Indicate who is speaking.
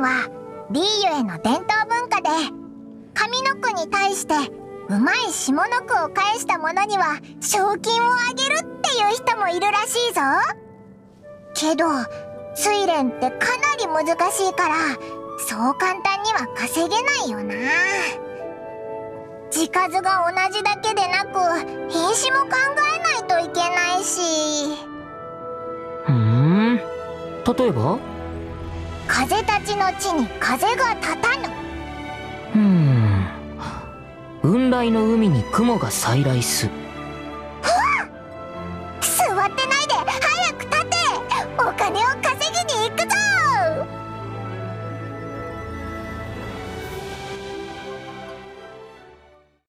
Speaker 1: はリーユへの伝統文化で上の句に対してうまい下の句を返した者には賞金をあげるっていう人もいるらしいぞ。けど睡蓮ってかなり難しいからそう簡単には稼げないよな。字数が同じだけでなく品詞も考えないといけないし。
Speaker 2: ふん？例えば？
Speaker 1: 風たちの地に風が立たぬ。
Speaker 2: うーん。雲来の海に雲が再来す